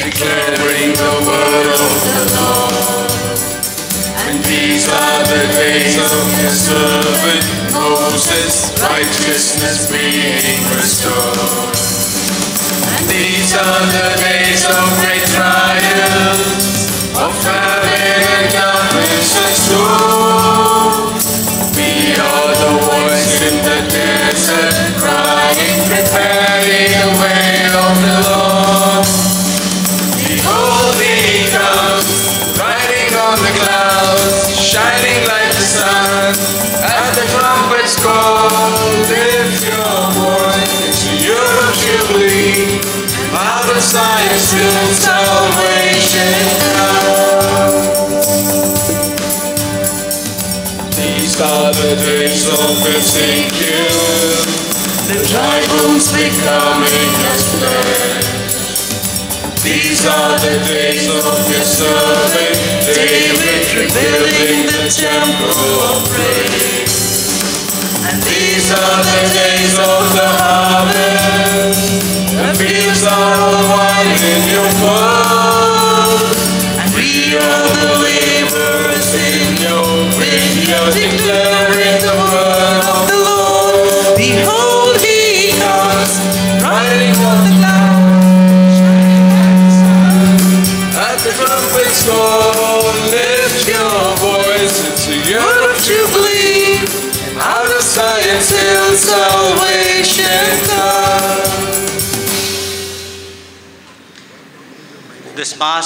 declaring the word of the Lord. And these are the days of servant Moses, righteousness being restored. And these are the days of great trials, of famine and. We are the in the desert, crying, the way of the Lord. These are the days of Ezekiel, the dry becoming as. These are the days of your David, rebuilding the temple of praise. And these are the days of the harvest. The fields are all wine in your fold. And we are the laborers in your declaring the the Lord. Behold, he comes, riding on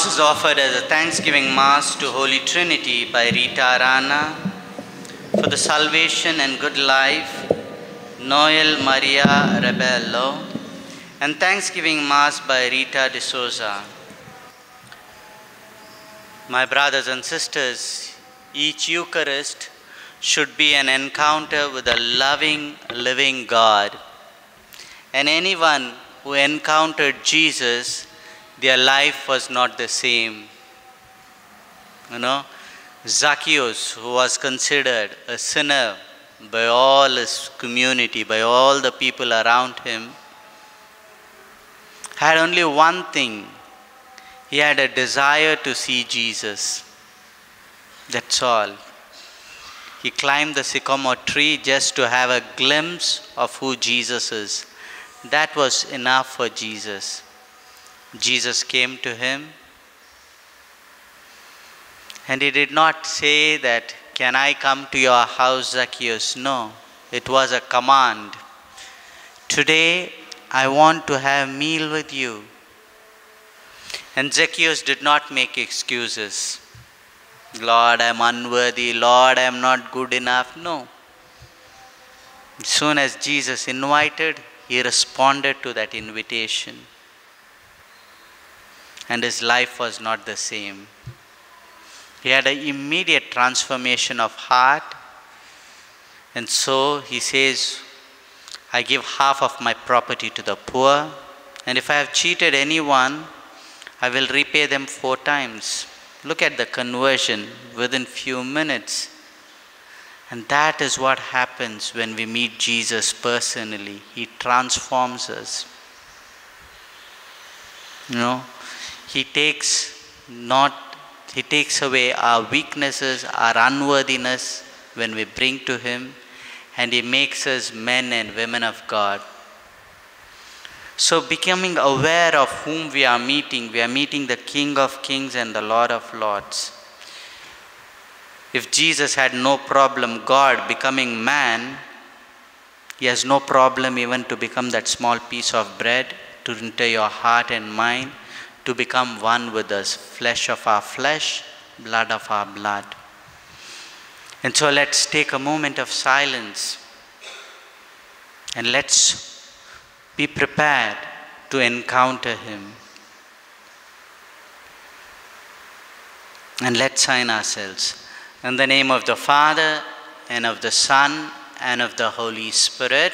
Mass is offered as a Thanksgiving Mass to Holy Trinity by Rita Arana for the salvation and good life, Noel Maria Rebello, and Thanksgiving Mass by Rita de Souza. My brothers and sisters, each Eucharist should be an encounter with a loving, living God. And anyone who encountered Jesus, their life was not the same. You know, Zacchaeus, who was considered a sinner by all his community, by all the people around him, had only one thing he had a desire to see Jesus. That's all. He climbed the sycamore tree just to have a glimpse of who Jesus is. That was enough for Jesus. Jesus came to him and he did not say that, Can I come to your house, Zacchaeus? No, it was a command. Today I want to have meal with you. And Zacchaeus did not make excuses. Lord, I am unworthy. Lord, I am not good enough. No. As soon as Jesus invited, he responded to that invitation. And his life was not the same. He had an immediate transformation of heart. And so he says, I give half of my property to the poor. And if I have cheated anyone, I will repay them four times. Look at the conversion within few minutes. And that is what happens when we meet Jesus personally. He transforms us. You know, He takes not He takes away our weaknesses, our unworthiness when we bring to Him, and He makes us men and women of God. So, becoming aware of whom we are meeting, we are meeting the King of Kings and the Lord of Lords. If Jesus had no problem, God becoming man, He has no problem even to become that small piece of bread to enter your heart and mind, to become one with us, flesh of our flesh, blood of our blood. And so let's take a moment of silence and let's be prepared to encounter Him. And let's sign ourselves. In the name of the Father, and of the Son, and of the Holy Spirit,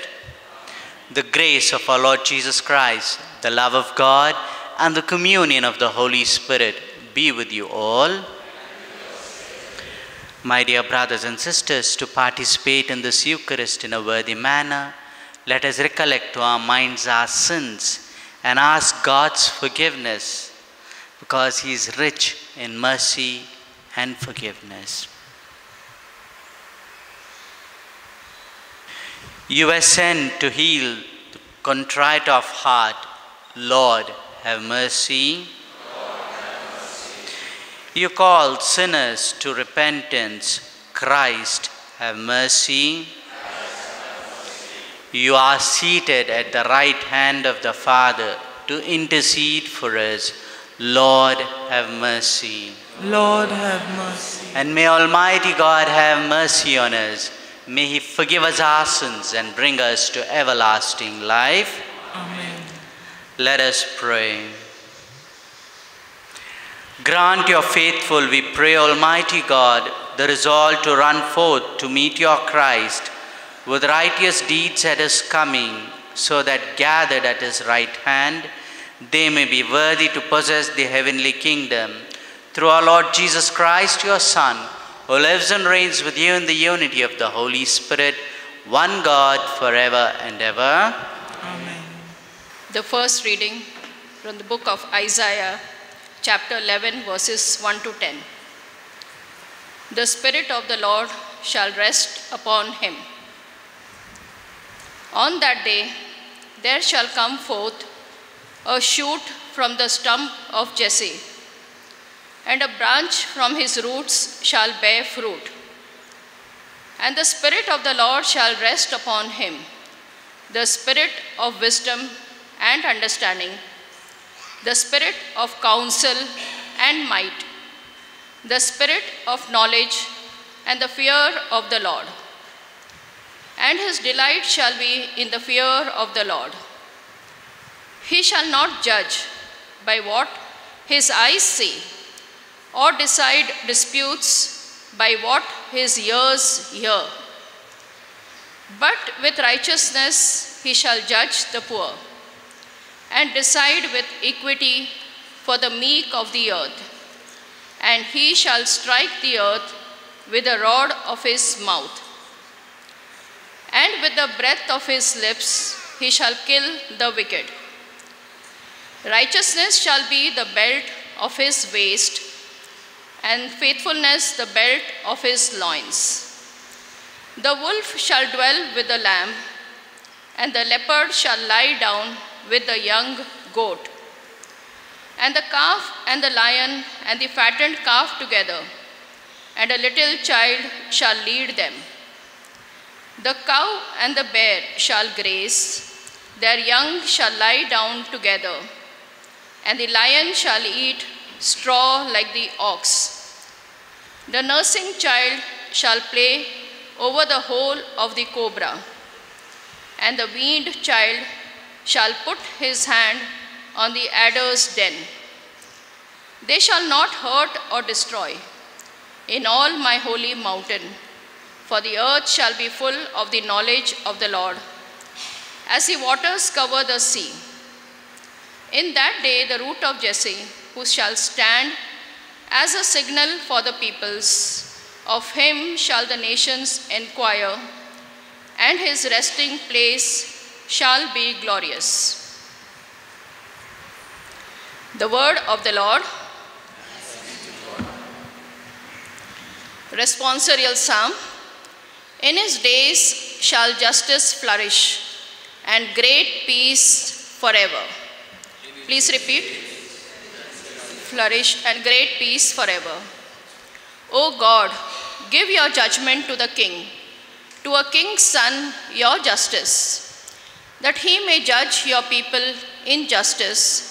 the grace of our Lord Jesus Christ, the love of God, and the communion of the Holy Spirit be with you all. My dear brothers and sisters, to participate in this Eucharist in a worthy manner, let us recollect to our minds our sins and ask God's forgiveness. because He is rich in mercy and forgiveness. You were sent to heal the contrite of heart. Lord, have mercy. You called sinners to repentance. Christ, have mercy. You are seated at the right hand of the Father to intercede for us. Lord, have mercy. Lord have mercy. And may Almighty God have mercy on us. May He forgive us our sins and bring us to everlasting life. Amen. Let us pray. Grant your faithful, we pray, Almighty God, the resolve to run forth to meet your Christ with righteous deeds at his coming, so that gathered at his right hand, they may be worthy to possess the heavenly kingdom. Through our Lord Jesus Christ, your Son, who lives and reigns with you in the unity of the Holy Spirit, one God forever and ever. Amen. The first reading from the book of Isaiah, chapter 11, verses 1 to 10. The Spirit of the Lord shall rest upon him. On that day there shall come forth a shoot from the stump of Jesse, and a branch from his roots shall bear fruit. And the Spirit of the Lord shall rest upon him the Spirit of wisdom and understanding, the Spirit of counsel and might, the Spirit of knowledge and the fear of the Lord. And his delight shall be in the fear of the Lord. He shall not judge by what his eyes see, or decide disputes by what his ears hear. But with righteousness he shall judge the poor, and decide with equity for the meek of the earth. And he shall strike the earth with the rod of his mouth. And with the breath of his lips he shall kill the wicked. Righteousness shall be the belt of his waist, and faithfulness the belt of his loins. The wolf shall dwell with the lamb, and the leopard shall lie down with the young goat. And the calf and the lion and the fattened calf together, and a little child shall lead them. The cow and the bear shall graze, their young shall lie down together, and the lion shall eat straw like the ox. The nursing child shall play over the hole of the cobra, and the weaned child shall put his hand on the adder's den. They shall not hurt or destroy in all my holy mountain, for the earth shall be full of the knowledge of the Lord, as the waters cover the sea. In that day, the root of Jesse, who shall stand as a signal for the peoples, of him shall the nations inquire, and his resting place shall be glorious. The word of the Lord. Responsorial Psalm. In his days shall justice flourish, and great peace forever. Please repeat. Flourish and great peace forever. O God, give your judgment to the king, to a king's son your justice, that he may judge your people in justice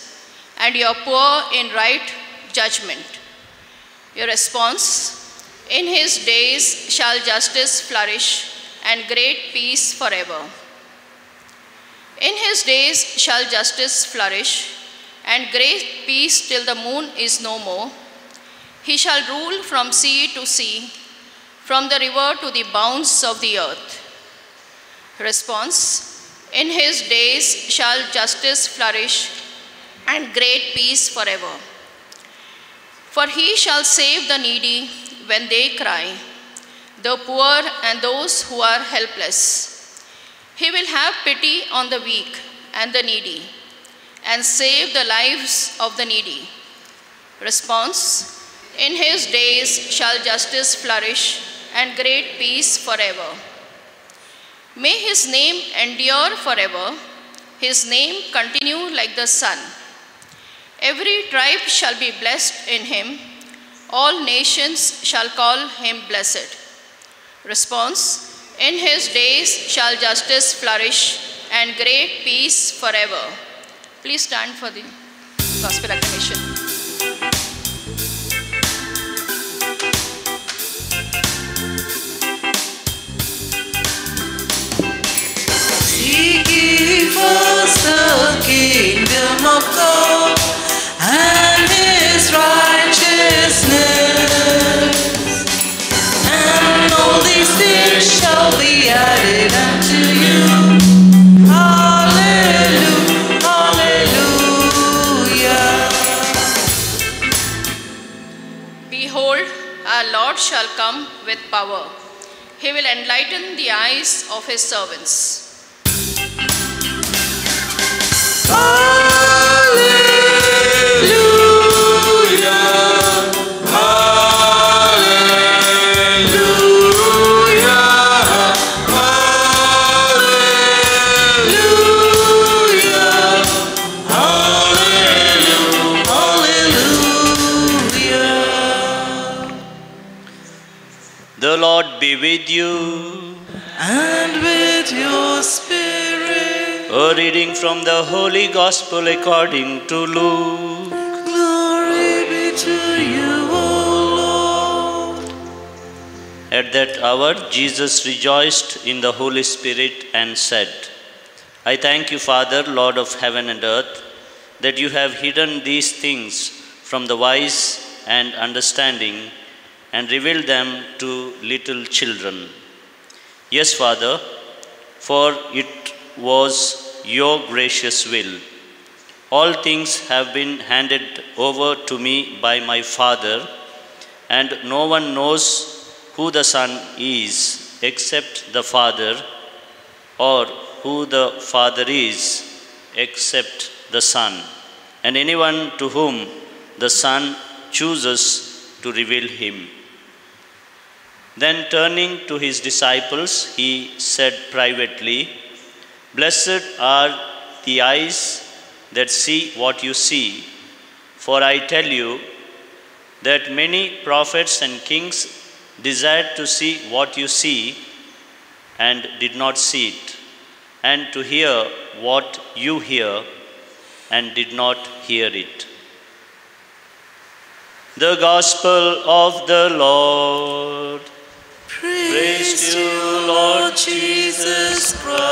and your poor in right judgment. Your response In his days shall justice flourish and great peace forever. In his days shall justice flourish and great peace till the moon is no more. He shall rule from sea to sea, from the river to the bounds of the earth. Response In his days shall justice flourish and great peace forever. For he shall save the needy when they cry, the poor and those who are helpless. He will have pity on the weak and the needy, and save the lives of the needy. Response In his days shall justice flourish and great peace forever. May his name endure forever, his name continue like the sun. Every tribe shall be blessed in him, all nations shall call him blessed. Response In his days shall justice flourish and great peace forever. Please stand for the gospel acclamation. Kingdom of God and his righteousness. And all these things shall be added unto you. Hallelujah. Hallelujah. Behold, our Lord shall come with power. He will enlighten the eyes of his servants. The Lord be with you. And with your spirit, A reading from the Holy Gospel according to Luke. glory be to you, O Lord. At that hour, Jesus rejoiced in the Holy Spirit and said, I thank you, Father, Lord of heaven and earth, that you have hidden these things from the wise and understanding and revealed them to little children. Yes, Father, for it was your gracious will. All things have been handed over to me by my Father, and no one knows who the Son is except the Father, or who the Father is except the Son, and anyone to whom the Son chooses to reveal him. Then turning to his disciples, he said privately, Blessed are the eyes that see what you see, for I tell you that many prophets and kings desired to see what you see and did not see it, and to hear what you hear and did not hear it. The Gospel of the Lord. Praise to you, Lord Jesus Christ.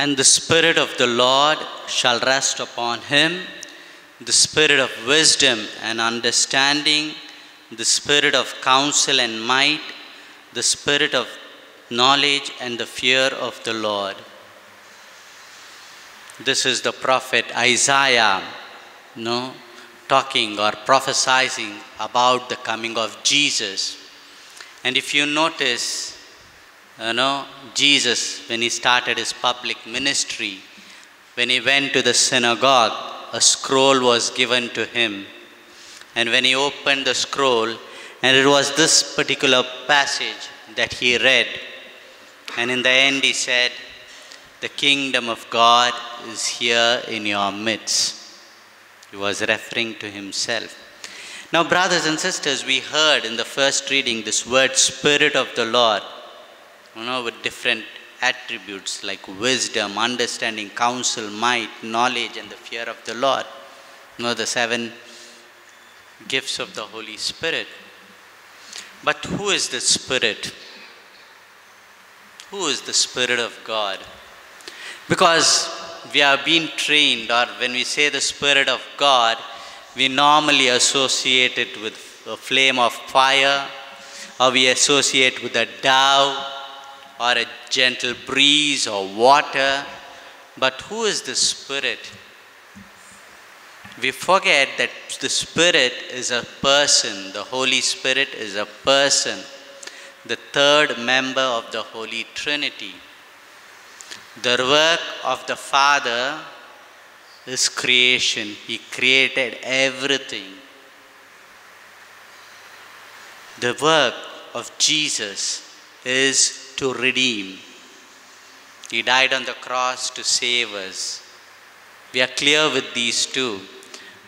And the Spirit of the Lord shall rest upon him the Spirit of wisdom and understanding, the Spirit of counsel and might, the Spirit of knowledge and the fear of the Lord. This is the prophet Isaiah, no, talking or prophesying about the coming of Jesus. And if you notice, you know, Jesus, when he started his public ministry, when he went to the synagogue, a scroll was given to him. And when he opened the scroll, and it was this particular passage that he read. And in the end, he said, The kingdom of God is here in your midst. He was referring to himself. Now, brothers and sisters, we heard in the first reading this word Spirit of the Lord, you know, with different attributes like wisdom, understanding, counsel, might, knowledge, and the fear of the Lord. You know, the seven gifts of the Holy Spirit. But who is the Spirit? Who is the Spirit of God? Because we are being trained, or when we say the Spirit of God, we normally associate it with a flame of fire, or we associate with a dove, or a gentle breeze, or water. But who is the Spirit? We forget that the Spirit is a person, the Holy Spirit is a person, the third member of the Holy Trinity. The work of the Father is creation. He created everything. The work of Jesus is to redeem. He died on the cross to save us. We are clear with these two.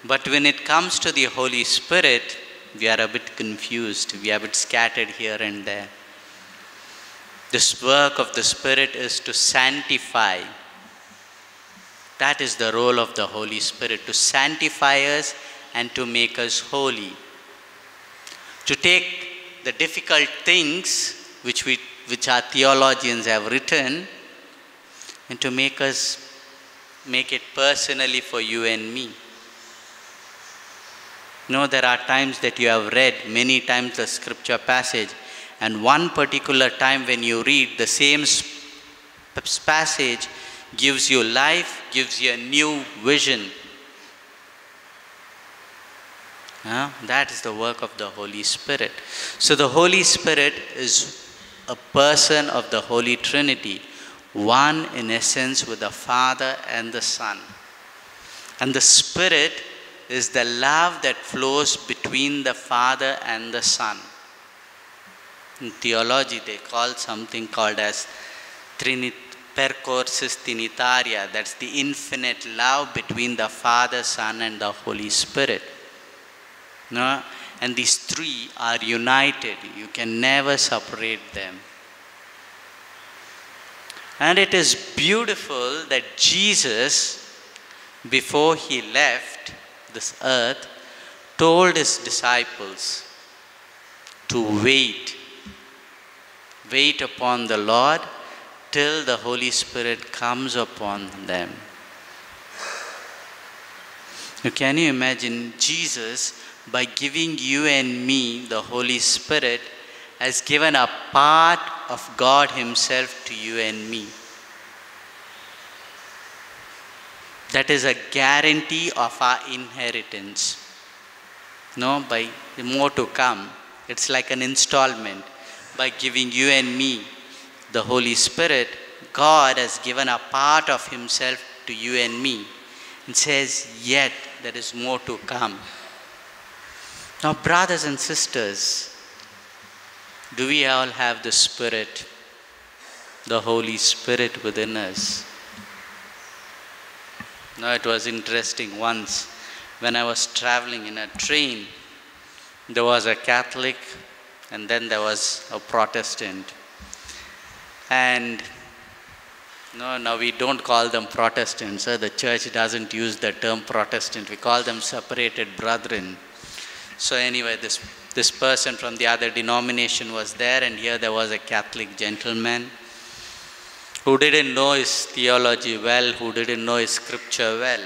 But when it comes to the Holy Spirit, we are a bit confused. We are a bit scattered here and there. This work of the Spirit is to sanctify. That is the role of the Holy Spirit to sanctify us and to make us holy. To take the difficult things which, we, which our theologians have written and to make us make it personally for you and me. Know, there are times that you have read many times the scripture passage, and one particular time when you read the same passage gives you life, gives you a new vision. Uh, that is the work of the Holy Spirit. So, the Holy Spirit is a person of the Holy Trinity, one in essence with the Father and the Son. And the Spirit is the love that flows between the Father and the Son. In theology, they call something called as Trinit perichoresis trinitaria. That's the infinite love between the Father, Son, and the Holy Spirit. No? And these three are united. You can never separate them. And it is beautiful that Jesus, before he left this earth, told his disciples to wait. Wait upon the Lord till the Holy Spirit comes upon them. Now, can you imagine Jesus, by giving you and me the Holy Spirit, has given a part of God Himself to you and me? That is a guarantee of our inheritance. No, by more to come. It's like an installment. By giving you and me the Holy Spirit, God has given a part of Himself to you and me and says, Yet there is more to come. Now, brothers and sisters, do we all have the Spirit, the Holy Spirit within us? Now, it was interesting once when I was traveling in a train, there was a Catholic and then there was a Protestant. And no, now we don't call them Protestants. Uh, the church doesn't use the term Protestant. We call them separated brethren. So anyway, this, this person from the other denomination was there, and here there was a Catholic gentleman who didn't know his theology well, who didn't know his scripture well.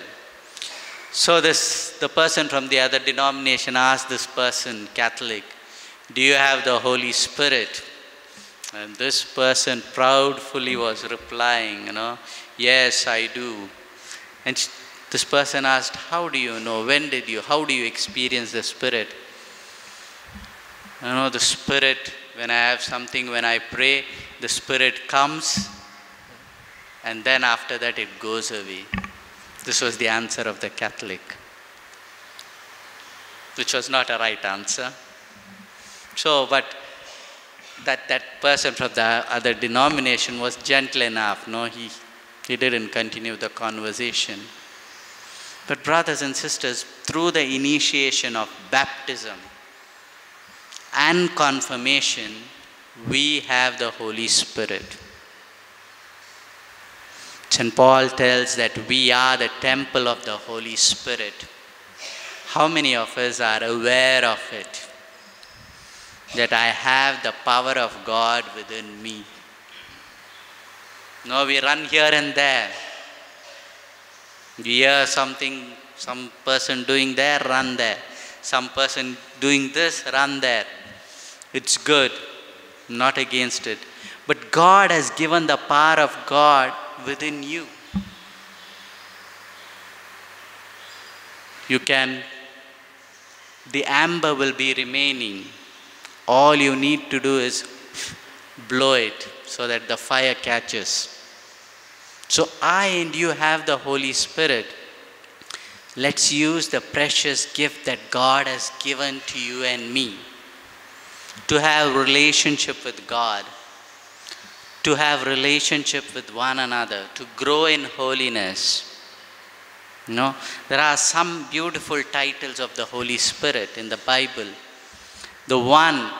So this, the person from the other denomination asked this person, Catholic, do you have the Holy Spirit? And this person proudly was replying, you know, yes, I do. And this person asked, how do you know? When did you? How do you experience the Spirit? You know, the Spirit, when I have something, when I pray, the Spirit comes, and then after that it goes away. This was the answer of the Catholic, which was not a right answer. So, but that, that person from the other denomination was gentle enough. No, he, he didn't continue the conversation. But, brothers and sisters, through the initiation of baptism and confirmation, we have the Holy Spirit. St. Paul tells that we are the temple of the Holy Spirit. How many of us are aware of it? That I have the power of God within me. No, we run here and there. We hear something, some person doing there, run there. Some person doing this, run there. It's good, not against it. But God has given the power of God within you. You can, the amber will be remaining. All you need to do is blow it so that the fire catches. So I and you have the Holy Spirit. Let's use the precious gift that God has given to you and me to have relationship with God, to have relationship with one another, to grow in holiness. You know, there are some beautiful titles of the Holy Spirit in the Bible. The one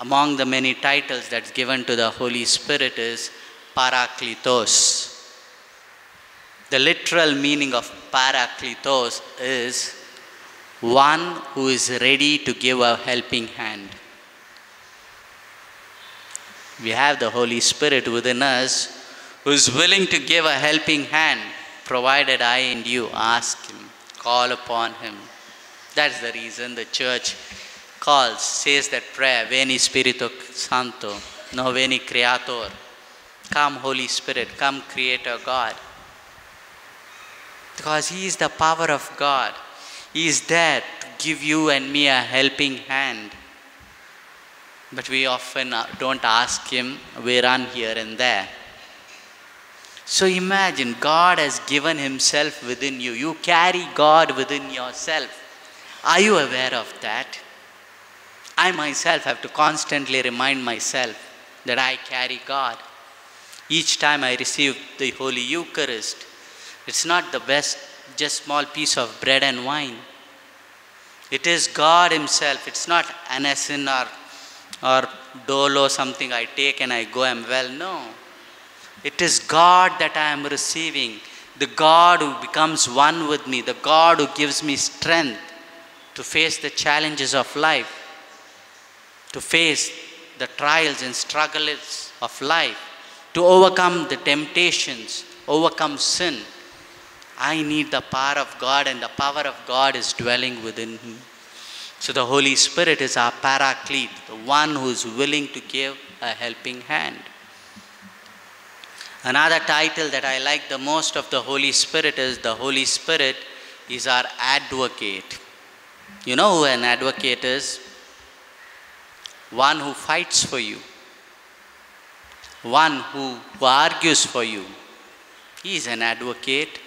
among the many titles that's given to the Holy Spirit is Parakletos. The literal meaning of Parakletos is one who is ready to give a helping hand. We have the Holy Spirit within us who is willing to give a helping hand, provided I and you ask Him, call upon Him. That's the reason the church calls, says that prayer, Veni Spiritu Santo, no Veni Creator. Come, Holy Spirit, come, Creator God. Because He is the power of God. He is there to give you and me a helping hand. But we often uh, don't ask Him, we run here and there. So imagine God has given Himself within you. You carry God within yourself. Are you aware of that? I myself have to constantly remind myself that I carry God. Each time I receive the Holy Eucharist, it's not the best, just small piece of bread and wine. It is God Himself. It's not Anacin or, or dolo, something I take and I go and well. No. It is God that I am receiving. The God who becomes one with me. The God who gives me strength to face the challenges of life, to face the trials and struggles of life, to overcome the temptations, overcome sin. I need the power of God, and the power of God is dwelling within me. So the Holy Spirit is our paraclete, the one who is willing to give a helping hand. Another title that I like the most of the Holy Spirit is the Holy Spirit is our advocate. You know who an advocate is? One who fights for you, one who, who argues for you. He is an advocate.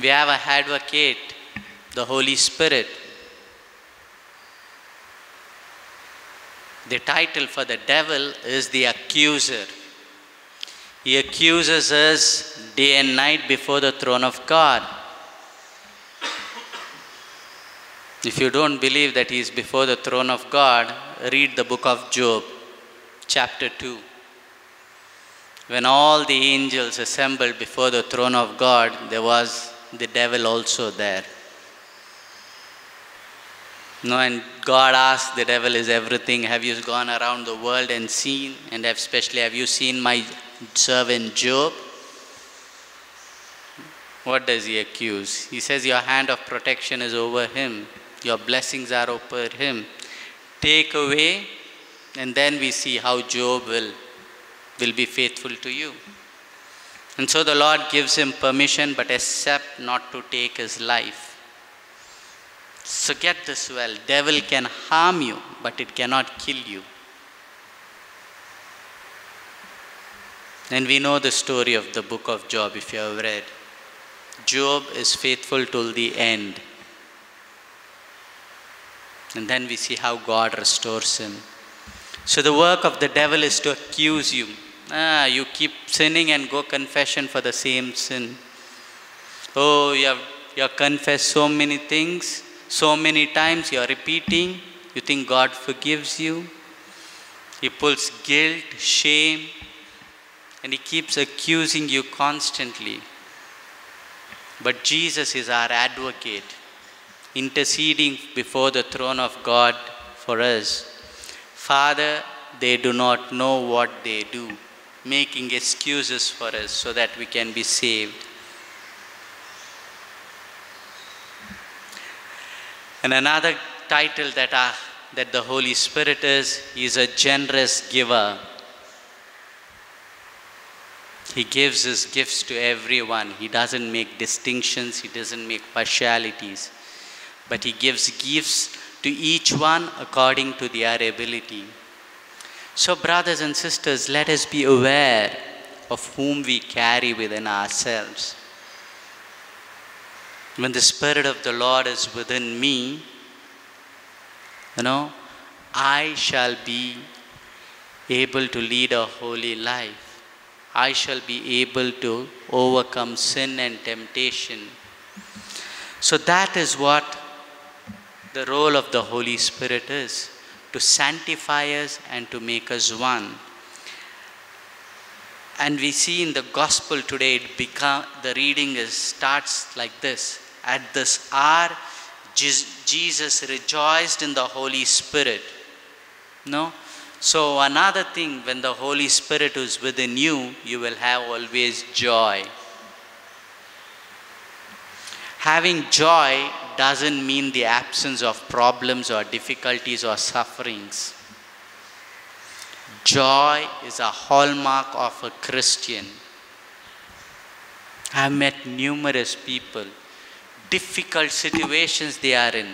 We have a advocate, the Holy Spirit. The title for the devil is the accuser. He accuses us day and night before the throne of God. If you don't believe that he is before the throne of God, read the book of Job, chapter 2. When all the angels assembled before the throne of God, there was the devil also there. No, and God asked the devil, Is everything? Have you gone around the world and seen? And especially, have you seen my servant Job? What does he accuse? He says, Your hand of protection is over him, your blessings are over him. Take away, and then we see how Job will, will be faithful to you. And so the Lord gives him permission, but except not to take his life. So get this well devil can harm you, but it cannot kill you. And we know the story of the book of Job if you have read. Job is faithful till the end. And then we see how God restores him. So the work of the devil is to accuse you. Ah, you keep sinning and go confession for the same sin. Oh, you have, you have confessed so many things, so many times you are repeating. You think God forgives you. He pulls guilt, shame, and he keeps accusing you constantly. But Jesus is our advocate, interceding before the throne of God for us. Father, they do not know what they do, making excuses for us so that we can be saved. And another title that, uh, that the Holy Spirit is, is a generous giver. He gives his gifts to everyone. He doesn't make distinctions, he doesn't make partialities. But he gives gifts to each one according to their ability. So, brothers and sisters, let us be aware of whom we carry within ourselves. When the Spirit of the Lord is within me, you know, I shall be able to lead a holy life. I shall be able to overcome sin and temptation. So that is what the role of the Holy Spirit is to sanctify us and to make us one. And we see in the gospel today, it become, the reading is, starts like this. At this hour, Jesus rejoiced in the Holy Spirit. No? So, another thing, when the Holy Spirit is within you, you will have always joy. Having joy doesn't mean the absence of problems or difficulties or sufferings. Joy is a hallmark of a Christian. I have met numerous people, difficult situations they are in,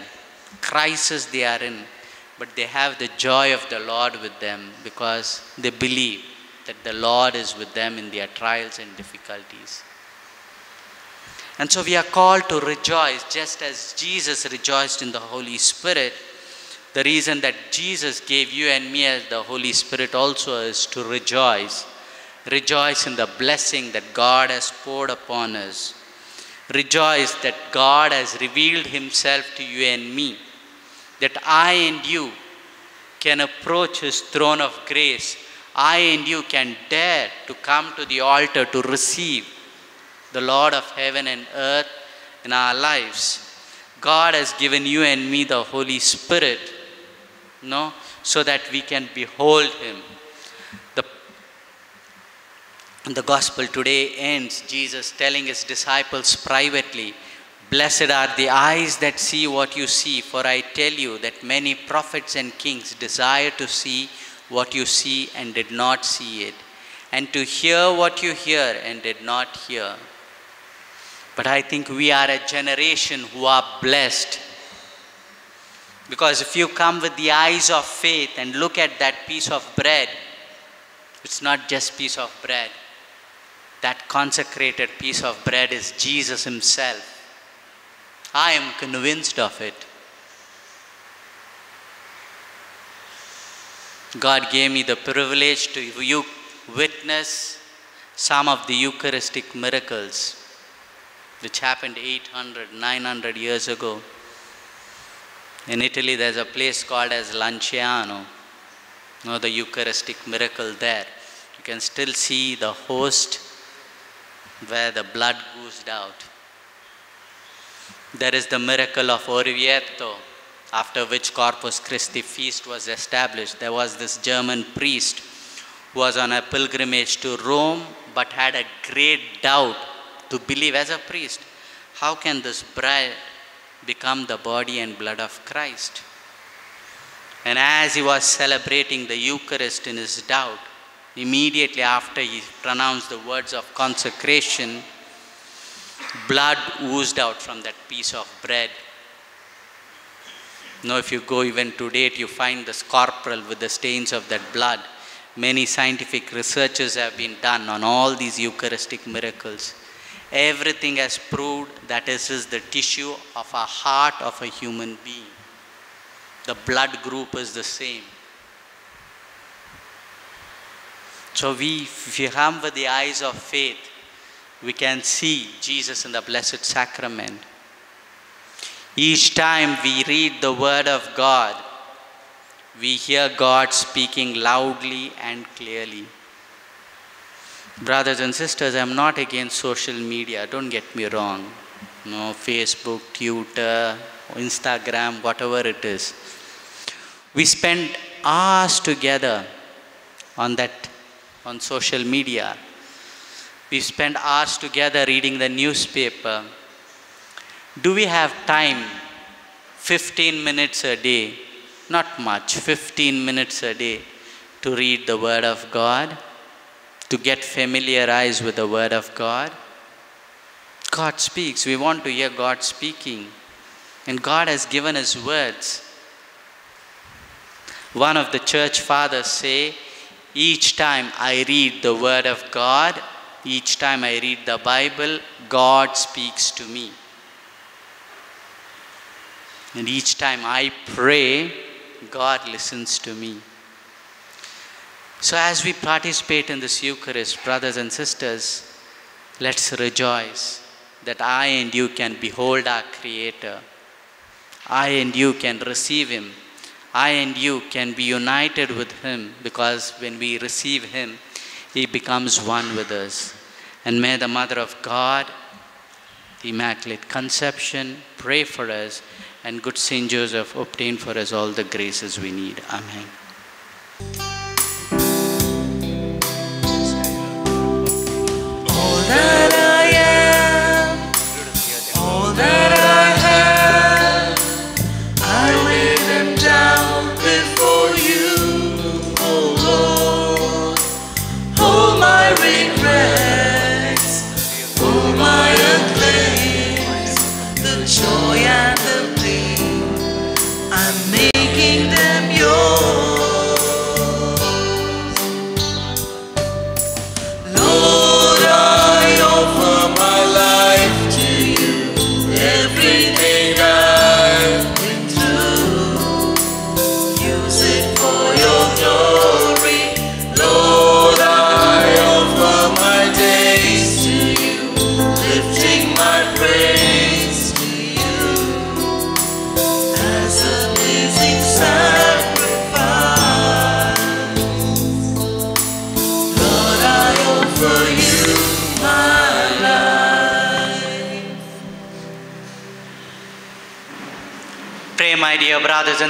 crisis they are in, but they have the joy of the Lord with them because they believe that the Lord is with them in their trials and difficulties. And so we are called to rejoice just as Jesus rejoiced in the Holy Spirit. The reason that Jesus gave you and me as the Holy Spirit also is to rejoice. Rejoice in the blessing that God has poured upon us. Rejoice that God has revealed Himself to you and me. That I and you can approach His throne of grace. I and you can dare to come to the altar to receive the Lord of heaven and earth in our lives. God has given you and me the Holy Spirit, no, so that we can behold Him. The, the gospel today ends Jesus telling His disciples privately, Blessed are the eyes that see what you see, for I tell you that many prophets and kings desire to see what you see and did not see it, and to hear what you hear and did not hear. But I think we are a generation who are blessed. Because if you come with the eyes of faith and look at that piece of bread, it's not just piece of bread. That consecrated piece of bread is Jesus himself. I am convinced of it. God gave me the privilege to you witness some of the Eucharistic miracles which happened 800, 900 years ago. In Italy, there's a place called as Lanciano, you know, the Eucharistic miracle there. You can still see the host where the blood oozed out. There is the miracle of Orvieto, after which Corpus Christi feast was established. There was this German priest who was on a pilgrimage to Rome but had a great doubt to believe as a priest how can this bread become the body and blood of Christ? And as he was celebrating the Eucharist in his doubt, immediately after he pronounced the words of consecration, blood oozed out from that piece of bread. Now, if you go even to date, you find the corporal with the stains of that blood. Many scientific researches have been done on all these Eucharistic miracles. Everything has proved that this is the tissue of a heart of a human being. The blood group is the same. So we, if we come with the eyes of faith, we can see Jesus in the Blessed Sacrament. Each time we read the Word of God, we hear God speaking loudly and clearly. Brothers and sisters, I'm not against social media, don't get me wrong. No, Facebook, Twitter, Instagram, whatever it is. We spend hours together on that, on social media. We spend hours together reading the newspaper. Do we have time? 15 minutes a day, not much, 15 minutes a day to read the Word of God, to get familiarized with the Word of God. God speaks. We want to hear God speaking. And God has given His words. One of the church fathers say, each time I read the Word of God, each time I read the Bible, God speaks to me. And each time I pray, God listens to me. So, as we participate in this Eucharist, brothers and sisters, let's rejoice that I and you can behold our Creator. I and you can receive Him. I and you can be united with Him because when we receive Him, He becomes one with us. And may the Mother of God, the Immaculate Conception, pray for us, and good Saint Joseph obtain for us all the graces we need. Amen.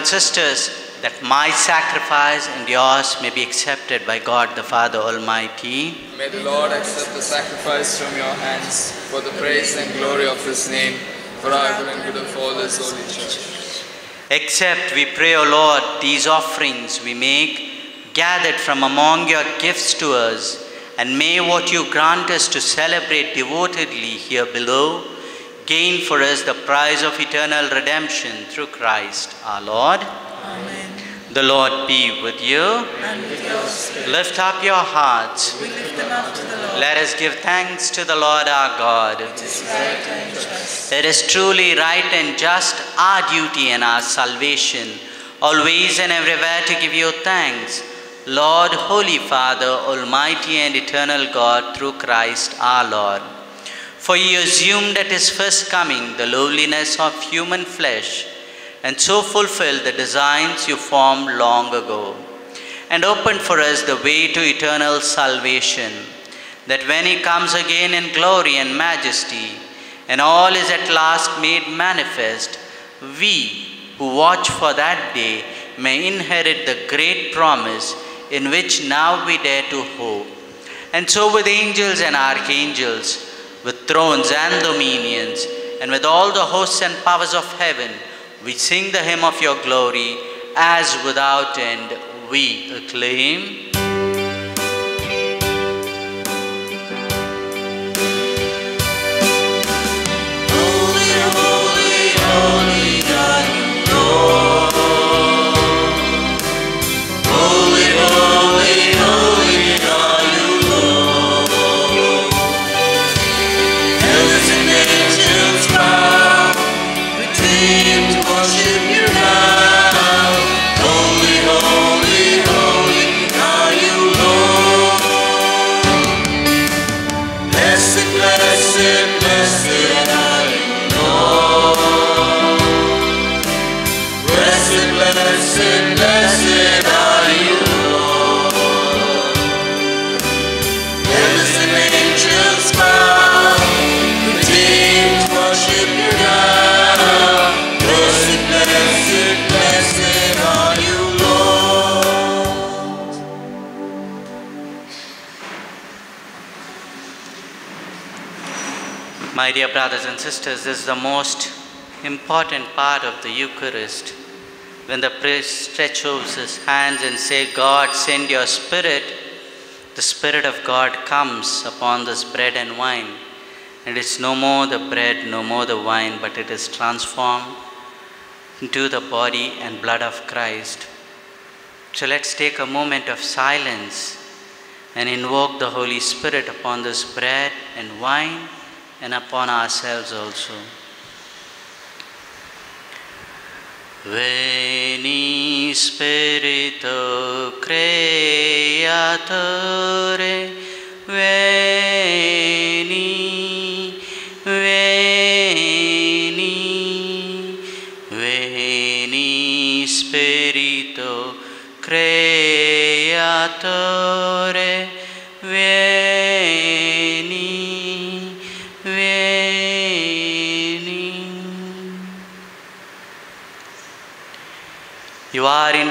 Sisters, that my sacrifice and yours may be accepted by God the Father Almighty. May the Lord accept the sacrifice from your hands for the praise and glory of His name, for our good and good of all His holy church. Accept, we pray, O Lord, these offerings we make, gathered from among your gifts to us, and may what you grant us to celebrate devotedly here below gain for us the prize of eternal redemption through Christ our Lord. Amen. The Lord be with you. And with your spirit, Lift up your hearts. we lift them up to the Lord. Let us give thanks to the Lord our God. It is right and just. It is truly right and just our duty and our salvation, always and everywhere to give you thanks, Lord, Holy Father, Almighty and eternal God, through Christ our Lord. For he assumed at his first coming the lowliness of human flesh, and so fulfilled the designs you formed long ago, and opened for us the way to eternal salvation, that when he comes again in glory and majesty, and all is at last made manifest, we who watch for that day may inherit the great promise in which now we dare to hope. And so, with angels and archangels, thrones and dominions, and with all the hosts and powers of heaven, we sing the hymn of your glory, as without end we acclaim. Brothers and sisters, this is the most important part of the Eucharist. When the priest stretches his hands and say, God, send your spirit, the Spirit of God comes upon this bread and wine. And it's no more the bread, no more the wine, but it is transformed into the body and blood of Christ. So let's take a moment of silence and invoke the Holy Spirit upon this bread and wine and upon ourselves also. Veni Spirito Creatore, veni, veni, veni Spirito Creatore,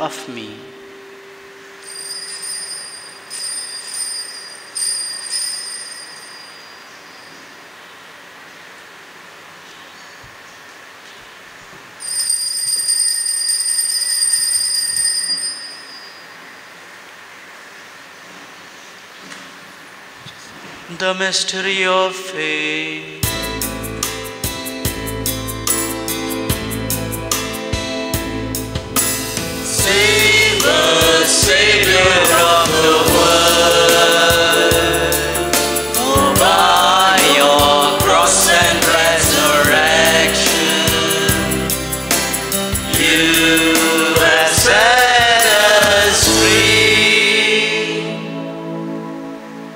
of me. The mystery of faith.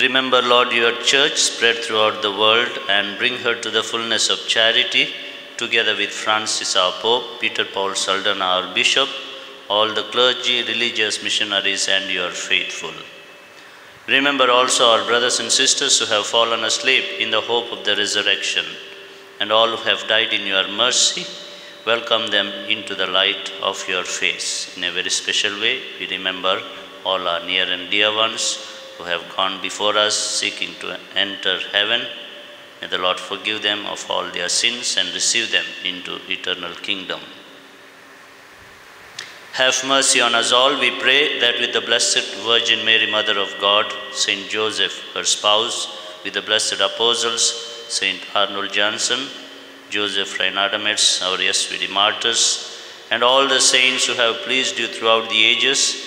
Remember, Lord, your church spread throughout the world and bring her to the fullness of charity, together with Francis, our Pope, Peter Paul Saldanha, our Bishop, all the clergy, religious missionaries, and your faithful. Remember also our brothers and sisters who have fallen asleep in the hope of the resurrection, and all who have died in your mercy. Welcome them into the light of your face. In a very special way, we remember all our near and dear ones who have gone before us seeking to enter heaven. May the Lord forgive them of all their sins and receive them into eternal kingdom. Have mercy on us all, we pray, that with the Blessed Virgin Mary, Mother of God, Saint Joseph, her spouse, with the blessed apostles, Saint Arnold Janssen, Joseph Freinademetz, our SVD martyrs, and all the saints who have pleased you throughout the ages,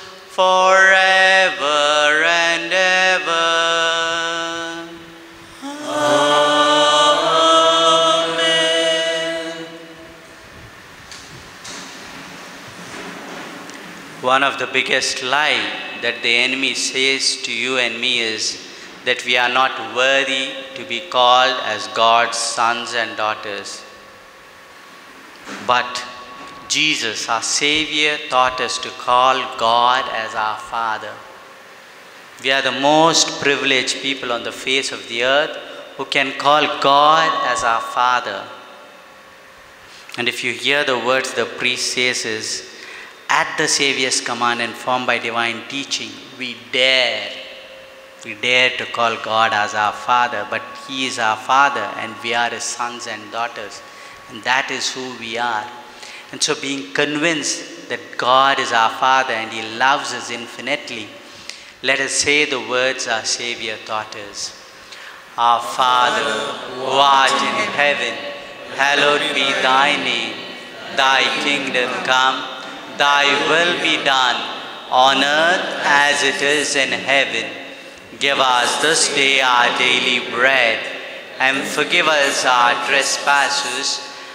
forever and ever. Amen. One of the biggest lie that the enemy says to you and me is that we are not worthy to be called as God's sons and daughters. But Jesus, our Savior, taught us to call God as our Father. We are the most privileged people on the face of the earth who can call God as our Father. And if you hear the words the priest says is, at the Savior's command and formed by divine teaching, we dare, we dare to call God as our Father, but He is our Father and we are His sons and daughters. And that is who we are. And so, being convinced that God is our Father and He loves us infinitely, let us say the words our Savior taught us. Our Father, who art in heaven, hallowed be thy name. Thy kingdom come, thy will be done, on earth as it is in heaven. Give us this day our daily bread, and forgive us our trespasses,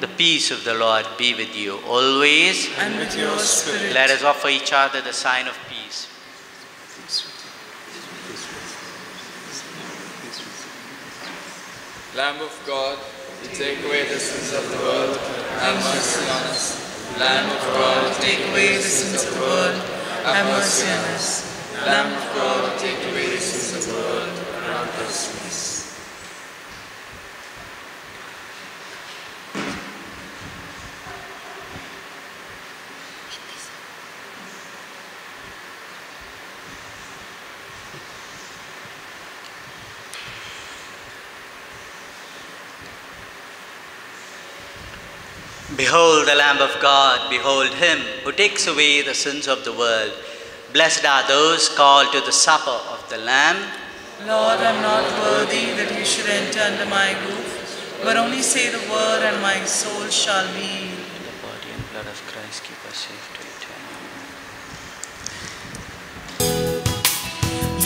The peace of the Lord be with you always. And with your spirit. Let us offer each other the sign of peace. Lamb of God, you take away the sins of the world, have mercy on us. Lamb of God, Take away the sins of the world. Have mercy on us. Lamb of God, take away the sins of the world, grant us peace. Behold the Lamb of God, behold him who takes away the sins of the world. Blessed are those called to the supper of the Lamb. Lord, I'm not worthy that you should enter under my roof, but only say the word, and my soul shall be healed. The body and blood of Christ keep us safe to eternal.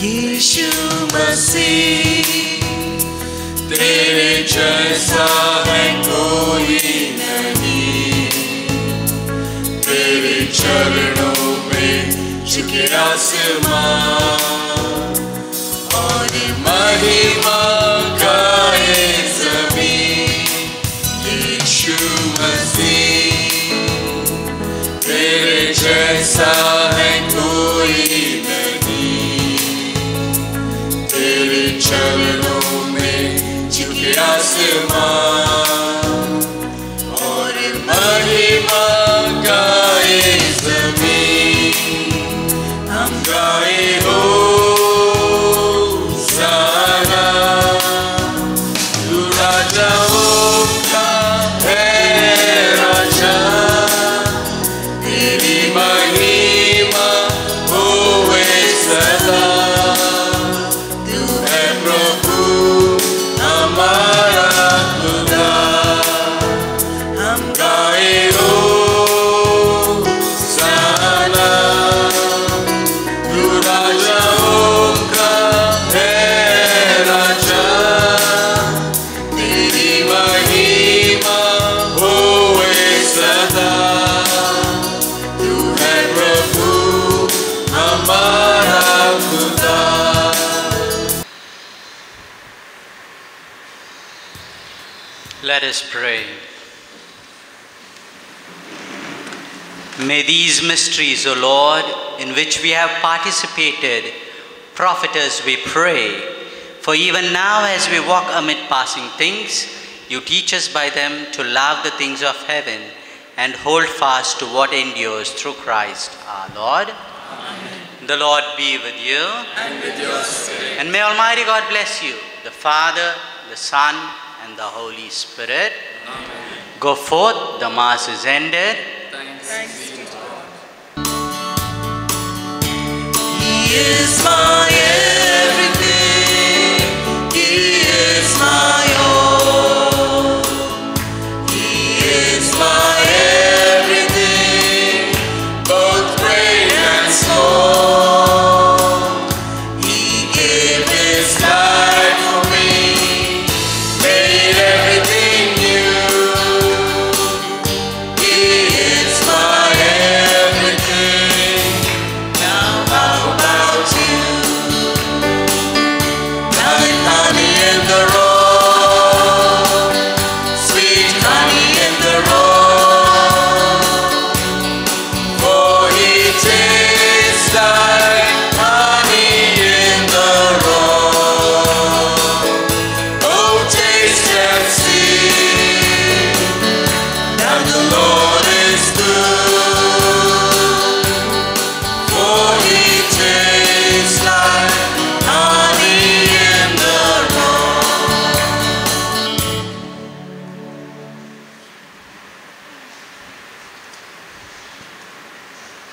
यीशु मसीह तेरे जैसा है कोई Şerrubi Şükirasıma Adi Mahima Kaye Zami Yişu Masih Tere Cesa Hai Koi Nahi Tere Çarno Me Şükirasıma mysteries, O Lord, in which we have participated, profit us, we pray. For even now, as we walk amid passing things, you teach us by them to love the things of heaven and hold fast to what endures through Christ our Lord. Amen. The Lord be with you. And with your spirit. And may Almighty God bless you, the Father, the Son, and the Holy Spirit. Amen. Go forth, the Mass is ended. Thanks is my everything. He is my